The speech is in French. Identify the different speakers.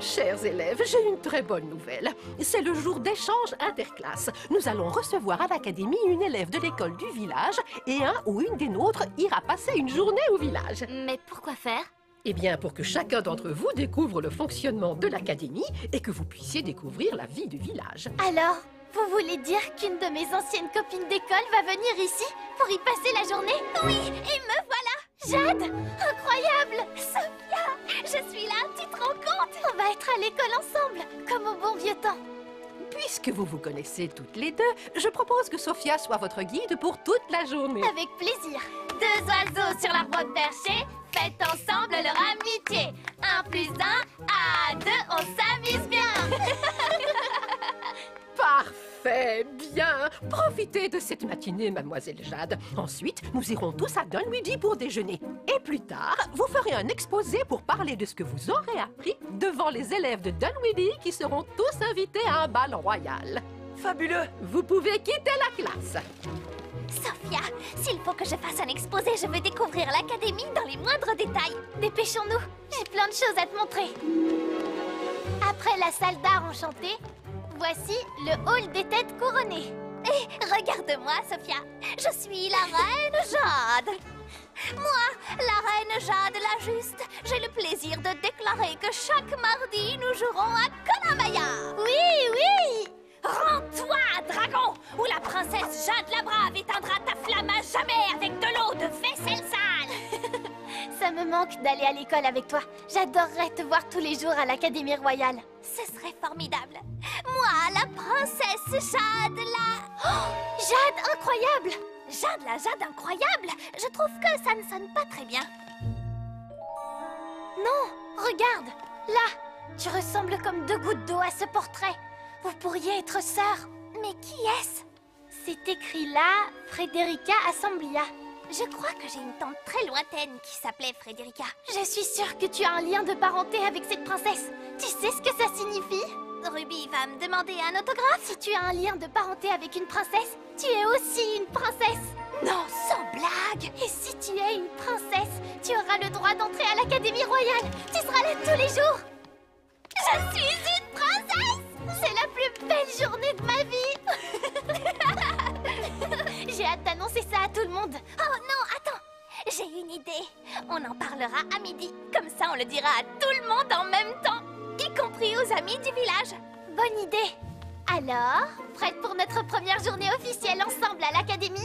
Speaker 1: Chers élèves, j'ai une très bonne nouvelle. C'est le jour d'échange interclasse. Nous allons recevoir à l'académie une élève de l'école du village et un ou une des nôtres ira passer une journée au village.
Speaker 2: Mais pourquoi faire?
Speaker 1: Eh bien, pour que chacun d'entre vous découvre le fonctionnement de l'académie et que vous puissiez découvrir la vie du village.
Speaker 2: Alors, vous voulez dire qu'une de mes anciennes copines d'école va venir ici pour y passer la journée? Oui, et me voilà Jade Incroyable être à l'école ensemble, comme au bon vieux temps.
Speaker 1: Puisque vous vous connaissez toutes les deux, je propose que Sophia soit votre guide pour toute la journée.
Speaker 2: Avec plaisir. Deux oiseaux sur l'arbre perché, faites ensemble leur amitié.
Speaker 1: Profitez de cette matinée, mademoiselle Jade. Ensuite, nous irons tous à Dunwoody pour déjeuner. Et plus tard, vous ferez un exposé pour parler de ce que vous aurez appris devant les élèves de Dunwoody qui seront tous invités à un bal royal.
Speaker 3: Fabuleux
Speaker 1: Vous pouvez quitter la classe.
Speaker 2: Sophia, s'il faut que je fasse un exposé, je veux découvrir l'académie dans les moindres détails. Dépêchons-nous, j'ai plein de choses à te montrer. Après la salle d'art enchantée, voici le hall des têtes couronnées. Et regarde-moi, Sophia, je suis la reine Jade. Moi, la reine Jade la Juste, j'ai le plaisir de déclarer que chaque mardi, nous jouerons à Konamaya. Oui, oui Rends-toi, dragon, ou la princesse Jade la Ça me manque d'aller à l'école avec toi. J'adorerais te voir tous les jours à l'Académie Royale. Ce serait formidable. Moi, la princesse Jade la... Oh, Jade incroyable Jade la Jade incroyable Je trouve que ça ne sonne pas très bien. Non, regarde, là, tu ressembles comme deux gouttes d'eau à ce portrait. Vous pourriez être sœurs. Mais qui est-ce? C'est écrit là, Frédérica Assemblia. Je crois que j'ai une tante très lointaine qui s'appelait Frédérica. Je suis sûre que tu as un lien de parenté avec cette princesse. Tu sais ce que ça signifie? Ruby va me demander un autographe. Si tu as un lien de parenté avec une princesse, tu es aussi une princesse. Non, sans blague Et si tu es une princesse, tu auras le droit d'entrer à l'Académie Royale. Tu seras là tous les jours. Je suis une princesse C'est la plus belle journée de ma vie Oh non, attends J'ai une idée. On en parlera à midi. Comme ça, on le dira à tout le monde en même temps, y compris aux amis du village. Bonne idée. Alors, prête pour notre première journée officielle ensemble à l'académie?